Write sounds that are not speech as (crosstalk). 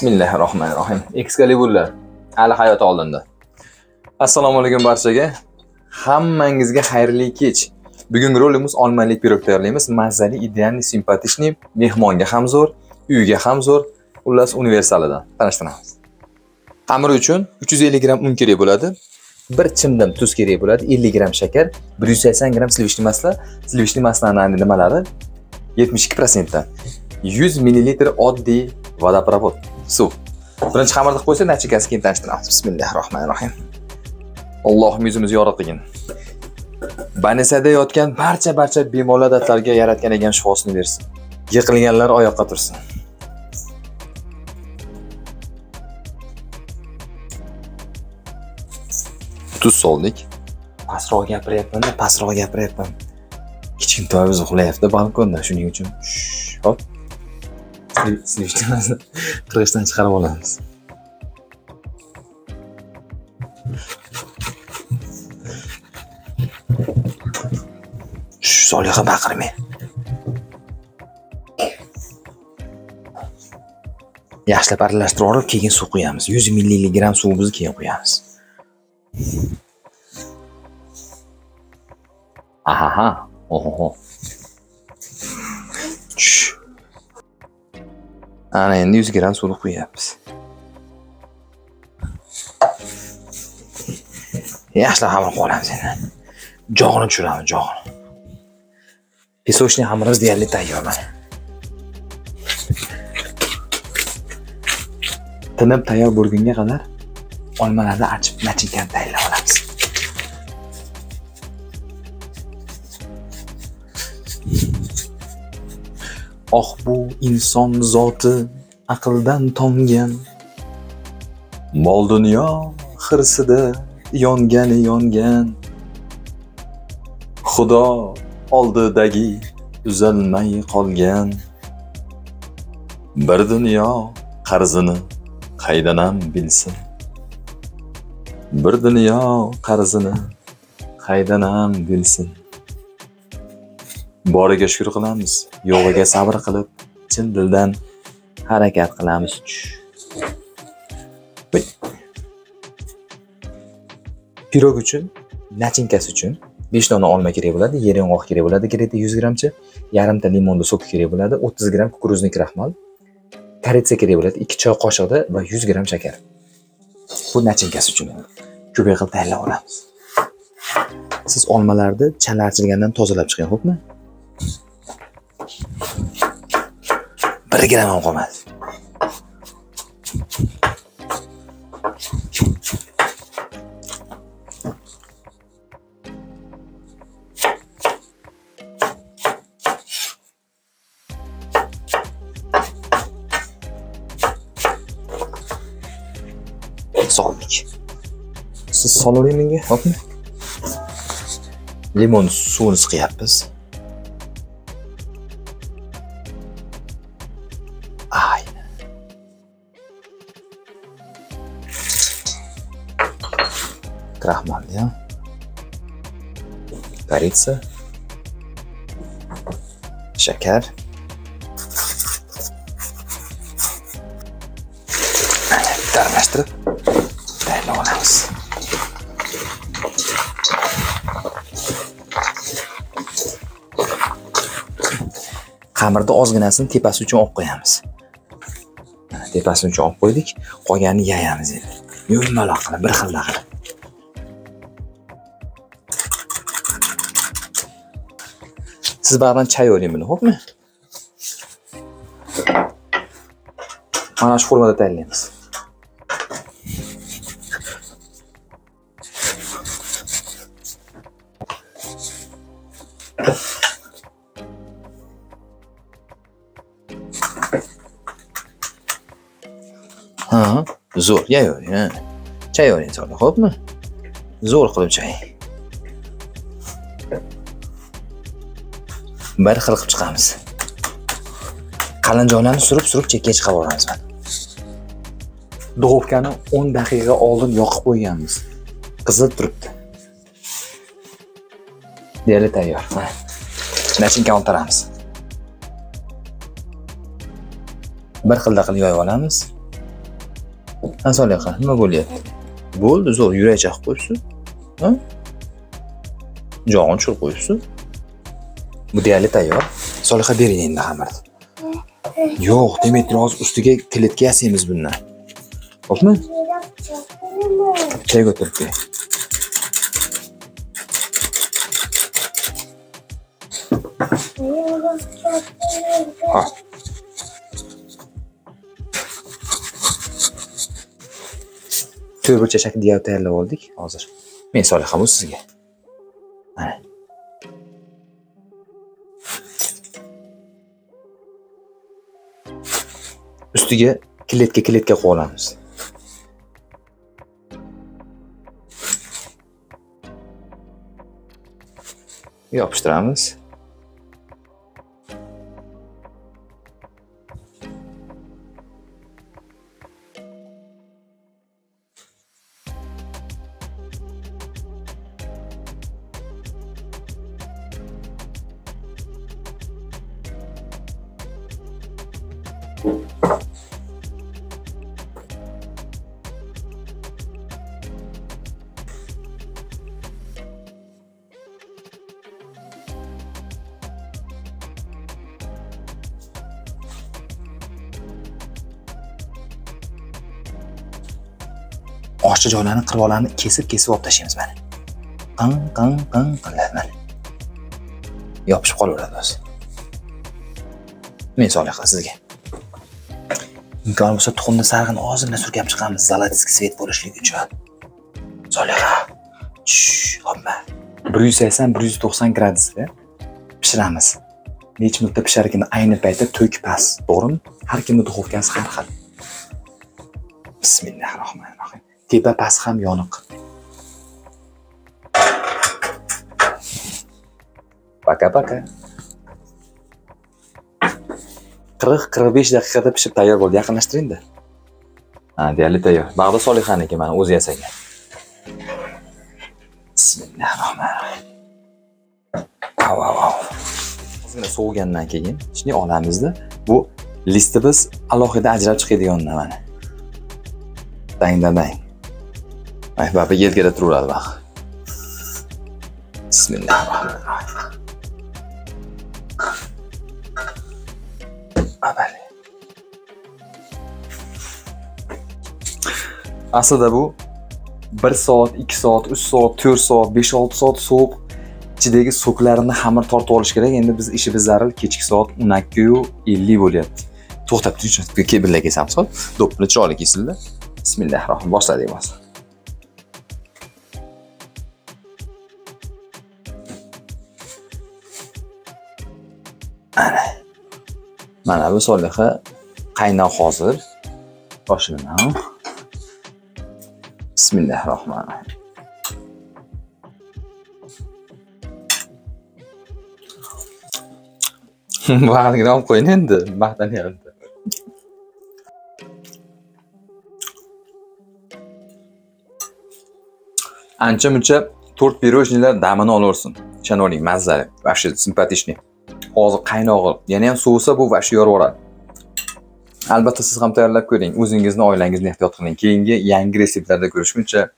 bismillahi rohmanir rohim ekskalibullar. Hali hayot oldinda. Assalomu alaykum barchaga. Hammangizga xayrli kech. Bugungi rolimiz olmalik pirog tayyorlaymiz mazali idealniy simpatичный mehmonga ham zo'r uyga ham zo'r xullas universalidan tanishtiramiz. Xamir uchun 350 gramm un kerak bo'ladi bir chimdim tuz kerak bo'ladi 50 gramm shakar 180 gramm sливочный masla sливочный maslani nimalari? 72 prosentdan. 100 millilitr oddiy vodoprovod. Suv. Birinchi xamirni qo'ysak qo'ysa nachikasi keyin tanishtiramiz. Bismillahi rohmanir rohim allohim yuzimizni yorug' qilgin banisada yotgan barcha barcha bemorlar dardlariga yaratgan ekan shifosini bersin. Yiqilganlar oyoqqa tursin. Tuz soldik. Pastroq gapiryapmanda pastroq gapiryapman. Kichkintoyimiz uxlayapti balkonda shuning uchun. Hop. Sливочный qirg'ichdan chiqarib olamiz. Soliha baqirma yaxshilab aralashtirib olib keyin suv quyamiz. Yuz milligramm suvimizni keyin quyamiz. Ahaha ohoho. Ana endi yuz gramm suvni quyapmiz. Yaxshilab xamir qilib olamiz endi. Jog'ini tushiramiz jog'ini. Pesочный xamirimiz deyarli tayyor mana tinib tayyor bo'lgunga qadar olmalarni achib nachinkani tayyorlab olamiz oh bu inson zoti aqldan tomgan mol dunyo hirsida yongani yongan xudo oldidagi uzalmay qolgan bir dunyo qarzini qaydanam bilsin. Bir dunyo qarzini qaydanam bilsin. Boriga shukur qilamiz. Yo'g'iga sabr qilib chin dildan harakat qilamiz. Pirog uchun nachinkasi uchun besh dona olma kerak bo'ladi yer yong'oq kerak bo'ladi kerakda yuz grammcha yarimta limonni soki kerak bo'ladi o'ttiz gramm kukuruzniy kraxmal koritsa kerak bo'ladi ikki choy qoshiqda va yuz gramm shakar. Bu nachinkasi uchun ko'pay qilib tayyorlab olamiz siz olmalarni chala archilgandan tozalab chiqing xo'pmi? Bir gramm ham qolmadi. ಸೊಲೋಡಿನಿಗೆ okay limon suvini siqyapmiz ayni kraxmalni ham shakar tarmashtirib qamirni ozginasini tepasi uchun olib qo'yamiz. Tepasi uchun olib qo'ydik. Qolganini yayamiz endi. Yumaloq qilib bir xilda qilib siz baribir chay oling buni xo'pmi? Mana shu formada tayyorlaymiz. Ha zo'r yayavering ha chayavering solib xo'pmi zo'r qilib chaying bir xil qilib chiqamiz qalin joylarni surib surib chekkaga chiqarib yuboramiz mana duxovkani 10 daqiqa oldin yoqib qo'yganmiz. Qizib turibdi. Deyarli tayyor nachinkani oltiramiz bir xilda qilib yoyib olamiz soliha nima bo'lyapti? Bo'ldi zo'r yurak qilib qo'yibsiz jog'ini tushirib qo'yibsiz. Bu deyarli tayyor. Soliha bering endi xamirni yo'q demak hozir ustiga klitka yasaymiz bundan. Xo'pmi? Chayga o'tirib kel ha. To'rt burchak shaklda tayyorlab oldik. Hozir men solihamu bu sizga. Mana. Ustiga kletka kletka qilib olamiz yopishtiramiz. Oshcha joylarni qirvoqlarni kesib kesib olib tashlaymiz mana. Qing qing qing qiladi mana. Yopishib qolaveradi o'zi. Misol sizga. Imkoni bo'lsa tuxumni sarig'ini ozgina surkab chiqamiz zолотистый svet bo'lishligi uchun. Soliha hopma bir yuz sakson bir yuz to'qson gradusda pishiramiz. Necha minutda pisharligini ayni paytda to'k past to'g'rimi? Har kimni duxovkasi har xil. Bismillahi rohmanir tepa past ham yoniq. Paka paka. Qirq qirq besh daqiqada pishib tayyor bo'ldi. Yaqinlashtiringda ha deyarli tayyor. Bag'da solihaniki mana o'zi yasagan bismillahi rohmanir rohim av av av ozgina sovigandan keyin ichini olamizda bu listi biz alohida ajrab chiqadigan mana dang dadang va yelkada turaveradi vaqt. Bismillahirrohmanirrohim. Avval. Aslida bu 1 soat, 2 soat, 3 soat, 4 soat, 5-6 soat sovuq ichidagi so'klarini xamir tortib olish kerak. Endi biz ishimiz zaril kechki soat 12:50 bo'lyapti. To'xtab turing, kebinlar so'l, Do'ppini chiroyli kesildi. Bismillahirrohmanirrohim. Boshladik hozir. Mana bu soliha qaynoq hozir? Boshlayman bismillahi rohmanir rohim (laughs) bag'ringni olib qo'ying endi maqtanyapti ancha muncha to'rt pirojnilar damini olaversin. Ishonib mazali вообще симпатичный hozir qaynog'i yana ham sovisa bu вообще yoriboradi albatta siz ham tayyorlab ko'ring o'zingizni oilangizni ehtiyot qiling. Keyingi yangi retseptlarda ko'rishguncha